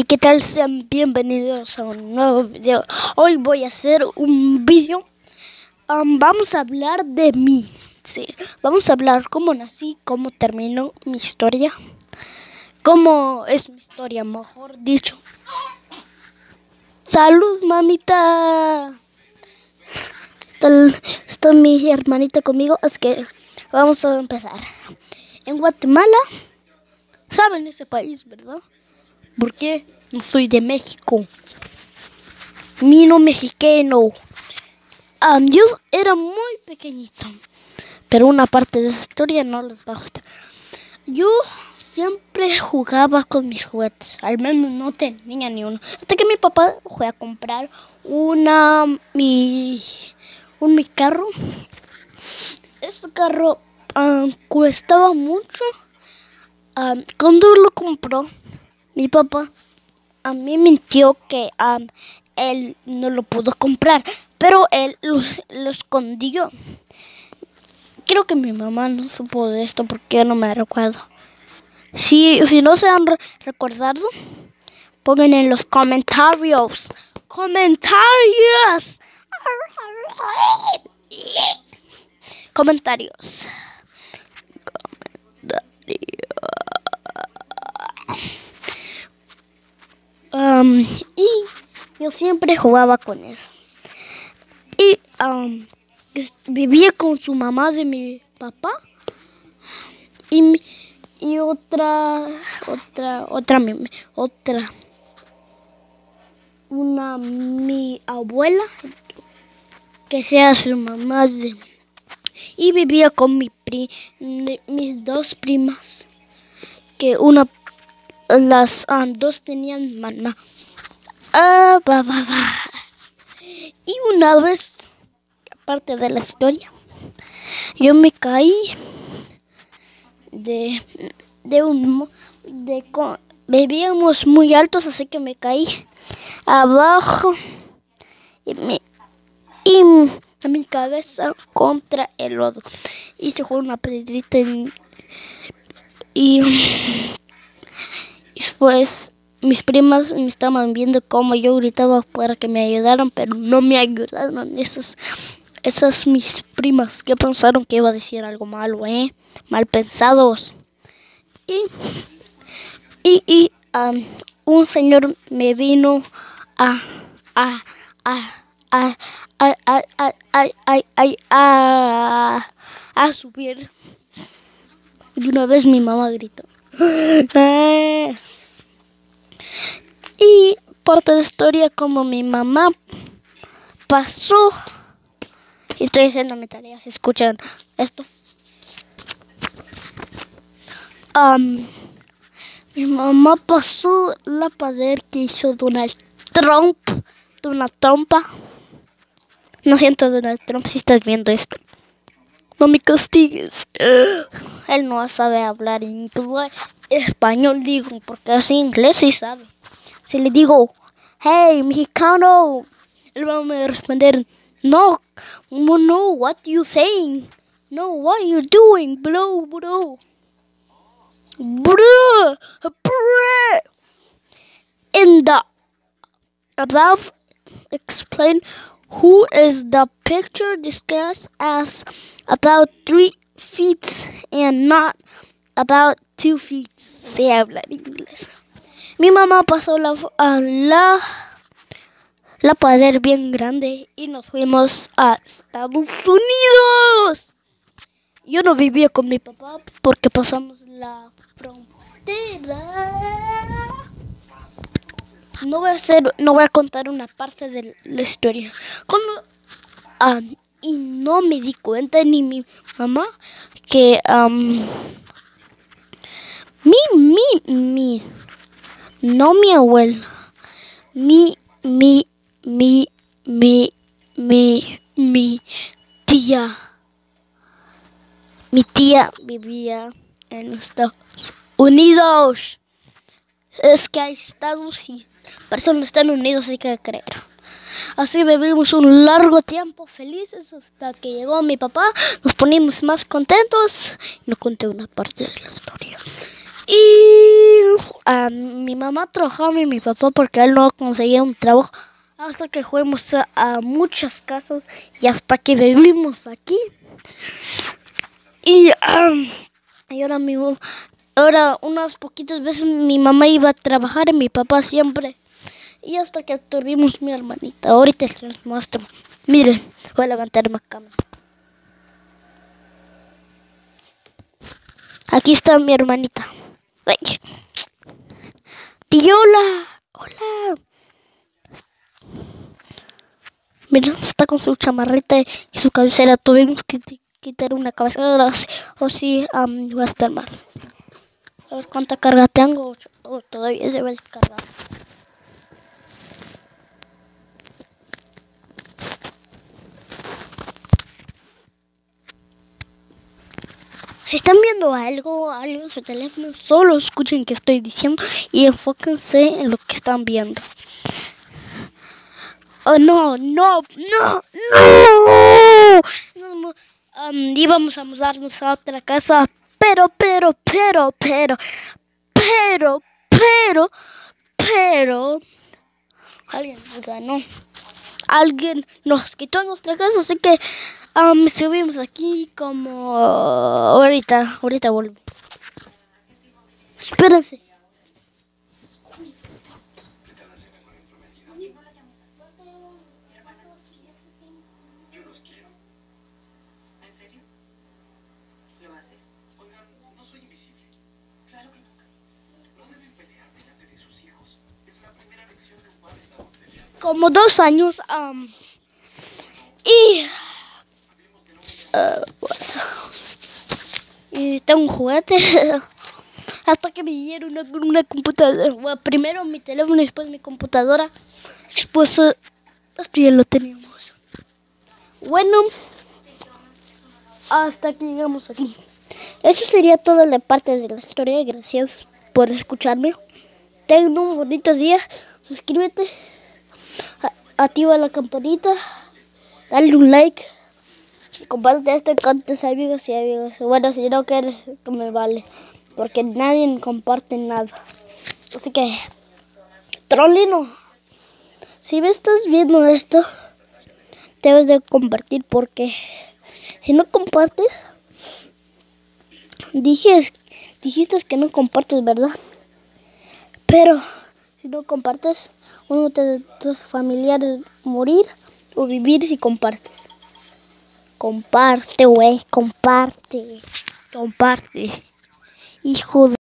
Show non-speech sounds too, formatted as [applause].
Hey, ¿qué tal? Sean bienvenidos a un nuevo video. Hoy voy a hacer un video. Um, vamos a hablar de mí. Sí, vamos a hablar cómo nací, cómo terminó mi historia. Cómo es mi historia, mejor dicho. Salud, mamita. Está mi hermanita conmigo, así que vamos a empezar. En Guatemala, saben ese país, ¿verdad? Porque no soy de México. Mino mexicano. Am, yo era muy pequeñito. Pero una parte de esa historia no les va a gustar. Yo siempre jugaba con mis juguetes. Al menos no tenía ni uno. Hasta que mi papá fue a comprar una mi un mi carro. Ese carro am, costaba mucho. Am, cuando lo compró, mi papá a mí mintió que él no lo pudo comprar, pero él lo, lo escondió. Creo que mi mamá no supo de esto porque yo no me recuerdo. Si, si no se han re- recordado, pongan en los comentarios. ¡Comentarios! [laughs] Comentarios. Y yo siempre jugaba con eso. Y vivía con su mamá de mi papá. Y, y otra, otra, otra, otra, una, mi abuela, que sea su mamá de... Y vivía con mis dos primas, que una las ah, dos tenían mamá. Ah, va. Y una vez, aparte de la historia, yo me caí de, de un... De, vivíamos muy altos, así que me caí abajo y me... Y mi cabeza contra el lodo. Y se fue una piedrita en- y después mis primas me estaban viendo cómo yo gritaba para que me ayudaran, pero no me ayudaron. Esas, esas mis primas que pensaron que iba a decir algo malo, ¿eh? Mal pensados. Y, y, y am, un señor me vino a, a, a, a, a, a, a, a, a, a subir. Y una vez mi mamá gritó. Y parte de historia como mi mamá pasó. Y estoy haciendo mi tarea, si escuchan esto. Am, mi mamá pasó la pared que hizo Donald Trump. Donald Trump. No siento Donald Trump si estás viendo esto. No me castigues. Él no sabe hablar inglés, español, digo, porque así inglés sí sabe. Si le digo, hey, mexicano, él va a responder, no, no, what you saying? No, what you doing, bro, bro? Bro, bro. In the above, explain who is the picture discussed as about three feet and not about two feet. Se habla en inglés. Mi mamá pasó la, a la, la pared bien grande y nos fuimos a Estados Unidos. Yo no vivía con mi papá porque pasamos la frontera. No voy a hacer, no voy a contar una parte de la historia. Ah, y no me di cuenta ni mi mamá que am, mi, mi, mi, no mi abuela, mi, mi, mi, mi, mi, mi tía, mi tía vivía en Estados Unidos. Es que hay estados y personas están unidos, hay que creer. Así vivimos un largo tiempo felices hasta que llegó mi papá. Nos ponimos más contentos y nos conté una parte de la historia. Y ah, mi mamá trabajaba y mi papá porque él no conseguía un trabajo hasta que fuimos a, muchas casas y hasta que vivimos aquí. Y, y ahora mi ahora unas poquitas veces mi mamá iba a trabajar y mi papá siempre. Y hasta que tuvimos mi hermanita. Ahorita les muestro. Miren, voy a levantar mi cámara. Aquí está mi hermanita. Hola. Hola. Mira, está con su chamarrita y su cabecera. Tuvimos que quitar una cabecera o si va a estar mal. A ver cuánta carga tengo o todavía se va a descargar. Están viendo algo, algo en su teléfono, solo escuchen que estoy diciendo y enfóquense en lo que están viendo. Oh, no, no, no, no. Um, íbamos a mudarnos a otra casa, pero, pero, pero, pero, pero, pero, pero, alguien nos ganó. Alguien nos quitó nuestra casa, así que um, estuvimos aquí como ahorita, ahorita vuelvo. Espérense. como dos años y, uh, y [laughs] tengo un juguete. [laughs] Hasta que me dieron una, una computadora. Primero mi teléfono después mi computadora. Después uh, esto ya lo tenemos. Bueno hasta que llegamos aquí. Eso sería toda la parte de la historia. Gracias por escucharme. Tengan un bonito día. Suscríbete. Activa la campanita, dale un like, comparte esto con tus amigos y amigos. Bueno, si no quieres, que me vale, porque nadie comparte nada. Así que, trolino, si me estás viendo esto, debes de compartir porque si no compartes, dijiste, dijiste que no compartes, ¿verdad? Pero si no compartes, uno de tus familiares morir o vivir si compartes. Comparte, güey, comparte. Comparte. Hijo de...